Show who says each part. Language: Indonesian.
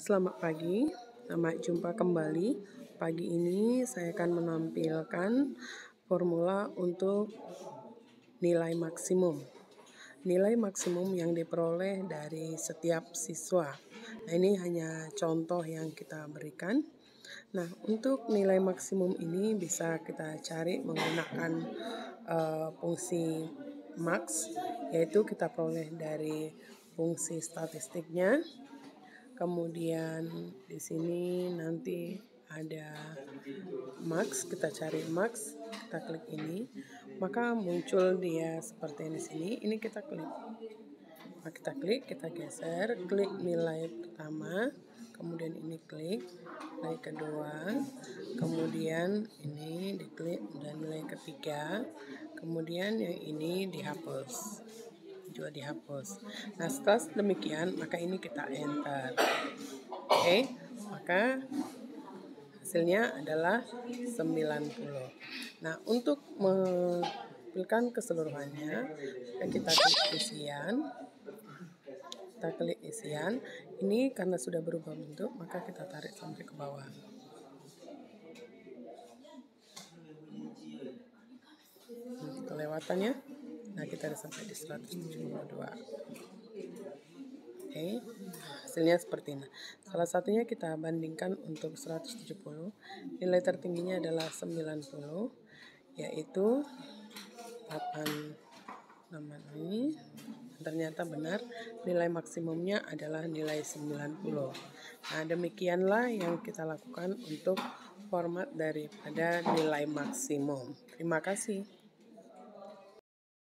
Speaker 1: Selamat pagi, selamat jumpa kembali. Pagi ini saya akan menampilkan formula untuk nilai maksimum. Nilai maksimum yang diperoleh dari setiap siswa. Nah, ini hanya contoh yang kita berikan. Nah, untuk nilai maksimum ini bisa kita cari menggunakan uh, fungsi max, yaitu kita peroleh dari fungsi statistiknya kemudian di sini nanti ada max kita cari max kita klik ini. Maka muncul dia seperti ini sini ini kita klik. Nah, kita klik kita geser klik nilai pertama kemudian ini klik nilai kedua kemudian ini diklik dan nilai ketiga kemudian yang ini dihapus juga dihapus. Nah, setelah demikian, maka ini kita enter. Oke, okay, maka hasilnya adalah 90. Nah, untuk menampilkan keseluruhannya, kita klik isian. Kita klik isian. Ini karena sudah berubah bentuk, maka kita tarik sampai ke bawah. kelewatannya Nah, kita ada sampai di 172. Oke. Okay. Hasilnya seperti ini. Salah satunya kita bandingkan untuk 170. Nilai tertingginya adalah 90 yaitu 8 nama ini ternyata benar nilai maksimumnya adalah nilai 90 nah demikianlah yang kita lakukan untuk format daripada nilai maksimum terima kasih